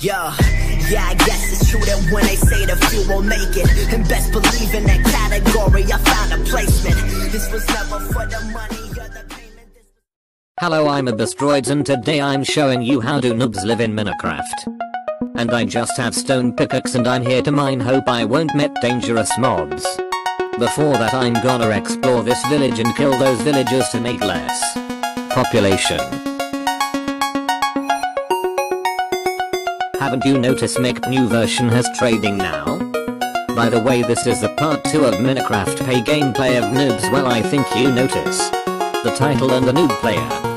Yeah, yeah, I guess it's true that when they say the few will make it, and best believe in that category, I found a placement. This was never for the money. Hello I'm Abystroids and today I'm showing you how do noobs live in Minecraft. And I just have stone pickaxe and I'm here to mine hope I won't met dangerous mobs. Before that I'm gonna explore this village and kill those villagers to make less population. Haven't you noticed Mick new version has trading now? By the way this is the part 2 of Minecraft PE gameplay of noobs well I think you notice. The title and the noob player.